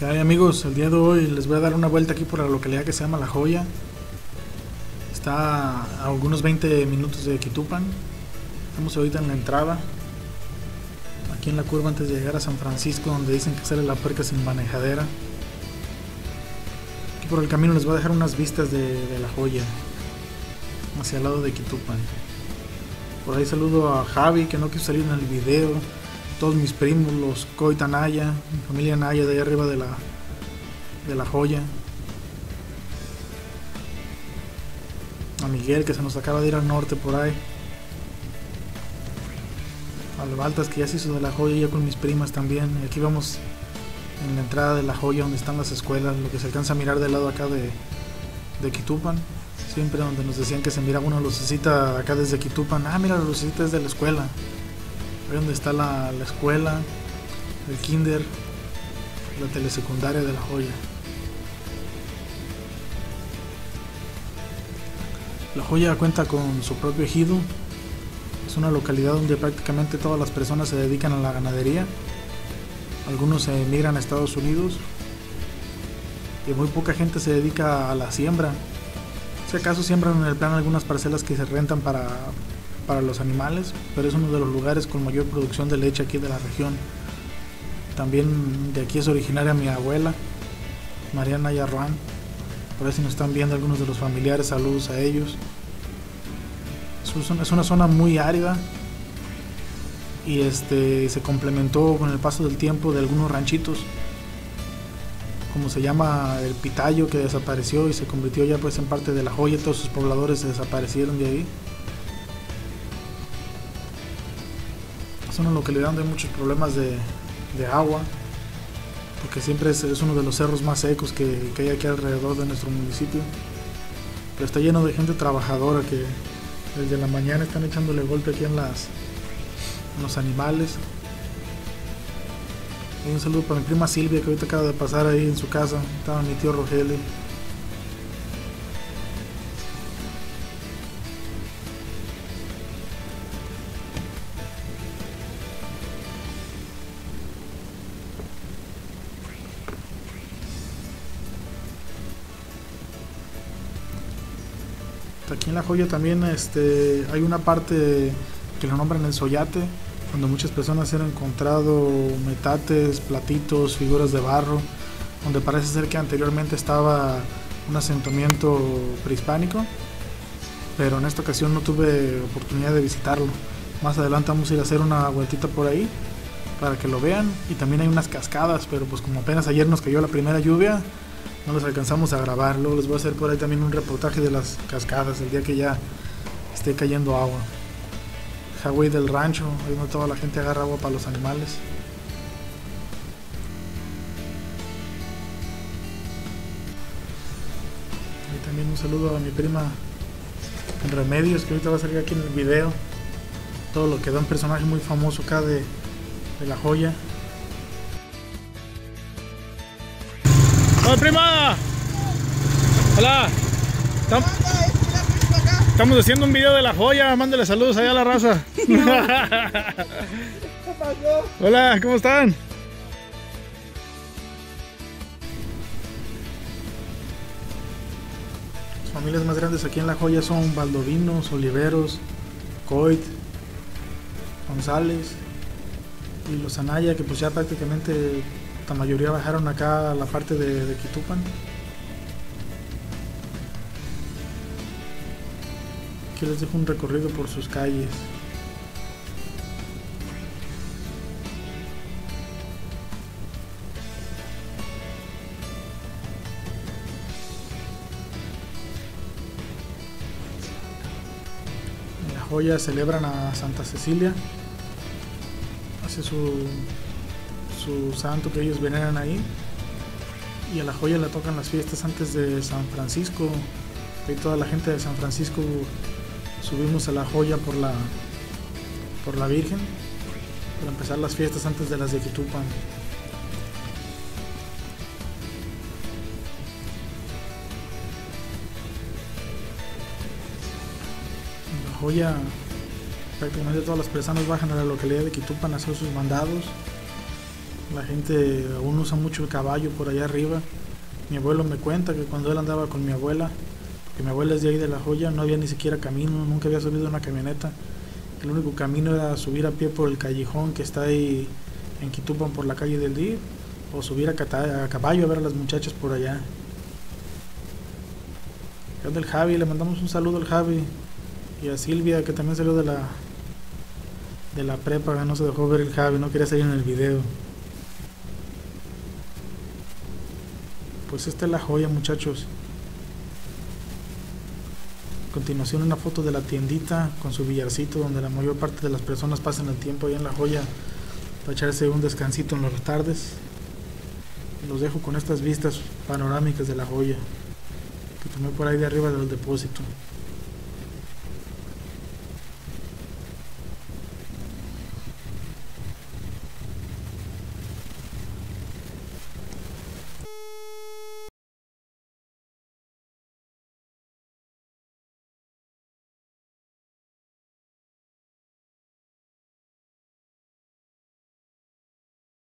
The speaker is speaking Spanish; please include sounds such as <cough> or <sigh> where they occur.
¿Qué amigos? El día de hoy les voy a dar una vuelta aquí por la localidad que se llama La Joya. Está a algunos 20 minutos de Quitupan. Estamos ahorita en la entrada. Aquí en la curva antes de llegar a San Francisco, donde dicen que sale la puerca sin manejadera. Aquí por el camino les voy a dejar unas vistas de, de La Joya. Hacia el lado de Quitupan. Por ahí saludo a Javi, que no quiso salir en el video todos mis primos, los Coita Naya, mi familia Naya de ahí arriba de la, de la joya. A Miguel que se nos acaba de ir al norte por ahí. A Baltas que ya se hizo de la joya ya con mis primas también. Y aquí vamos en la entrada de la joya donde están las escuelas, lo que se alcanza a mirar del lado acá de, de Quitupan. Siempre donde nos decían que se miraba una lucecita acá desde Quitupan. Ah, mira la lucecita es de la escuela donde está la, la escuela, el kinder, la telesecundaria de la joya. La joya cuenta con su propio ejido. Es una localidad donde prácticamente todas las personas se dedican a la ganadería. Algunos se emigran a Estados Unidos. Y muy poca gente se dedica a la siembra. Si acaso siembran en el plan algunas parcelas que se rentan para, para los animales, pero es uno de los lugares con mayor producción de leche aquí de la región. También de aquí es originaria mi abuela, Mariana Yarruán. Por ahí si nos están viendo algunos de los familiares, saludos a ellos. Es una zona muy árida y este se complementó con el paso del tiempo de algunos ranchitos como se llama el Pitayo que desapareció y se convirtió ya pues en parte de la joya, todos sus pobladores se desaparecieron de ahí. Una localidad donde hay muchos problemas de, agua, porque siempre es, uno de los cerros más secos que, hay aquí alrededor de nuestro municipio. Pero está lleno de gente trabajadora que desde la mañana están echándole golpe aquí en, las, los animales. Un saludo para mi prima Silvia que ahorita acaba de pasar ahí en su casa. Estaba mi tío Rogelio. Aquí en La Joya también este, hay una parte que lo nombran el Soyate, donde muchas personas han encontrado metates, platitos, figuras de barro, donde parece ser que anteriormente estaba un asentamiento prehispánico, pero en esta ocasión no tuve oportunidad de visitarlo. Más adelante vamos a ir a hacer una vueltita por ahí para que lo vean y también hay unas cascadas, pero pues como apenas ayer nos cayó la primera lluvia, no los alcanzamos a grabar. Luego les voy a hacer por ahí también un reportaje de las cascadas el día que ya esté cayendo agua. Hawaii del rancho, ahí donde toda la gente agarra agua para los animales. Y también un saludo a mi prima en Remedios, que ahorita va a salir aquí en el video. Todo lo que da un personaje muy famoso acá de, de la joya. Hola, prima. Hola. Estamos haciendo un video de la joya. Mándale saludos allá a la raza. <laughs> Hola, ¿cómo están? Las familias más grandes aquí en La Joya son Valdovinos, Oliveros, Coit, González y los Anaya, que pues ya prácticamente la mayoría bajaron acá a la parte de, de Quitupan. Aquí les dejo un recorrido por sus calles. En La Joya celebran a Santa Cecilia. Hace su su santo que ellos veneran ahí. Y a la joya le tocan las fiestas antes de San Francisco. Y toda la gente de San Francisco subimos a la joya por la por la Virgen para empezar las fiestas antes de las de Quitupan. la joya prácticamente todas las personas bajan a la localidad de Quitupan a hacer sus mandados La gente aún usa mucho el caballo por allá arriba. Mi abuelo me cuenta que cuando él andaba con mi abuela, que mi abuela es de ahí de La Joya, no había ni siquiera camino, nunca había subido una camioneta. El único camino era subir a pie por el callejón que está ahí en Quitupan por la calle del DIR o subir a, caballo a ver a las muchachas por allá. Es del Javi, le mandamos un saludo al Javi y a Silvia que también salió de la de la prepa, no se dejó ver el Javi, no quería salir en el video. Pues esta es la joya, muchachos. A continuación una foto de la tiendita con su billarcito donde la mayor parte de las personas pasan el tiempo ahí en la joya para echarse un descansito en las tardes. Los dejo con estas vistas panorámicas de la joya que tomé por ahí de arriba del depósito.